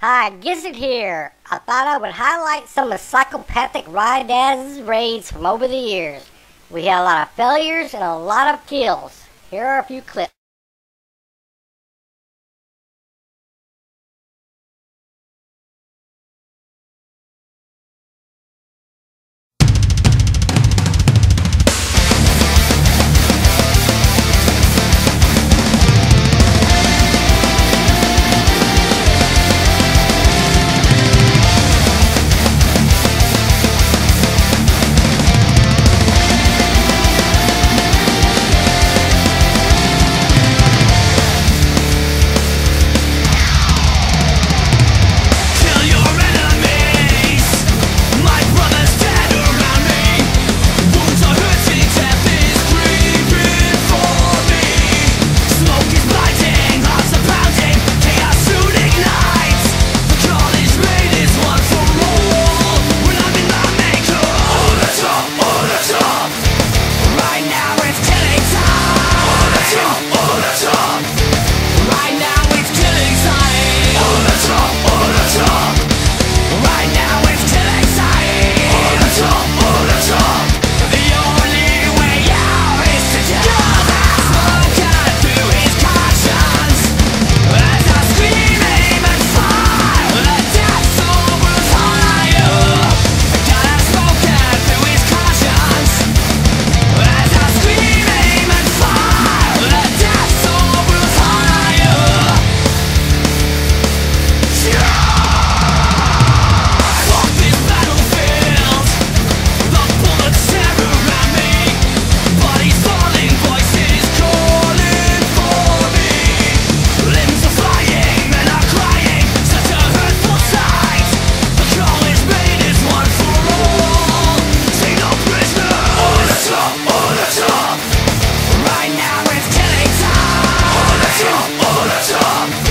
Hi, Gizzard here. I thought I would highlight some of Psychopathic Rydaz's raids from over the years. We had a lot of failures and a lot of kills. Here are a few clips. stop.